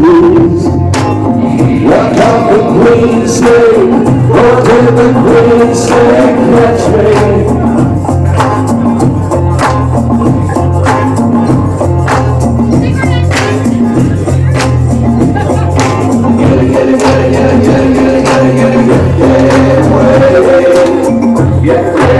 What up the queen snake? What did the queen snake catch me? Too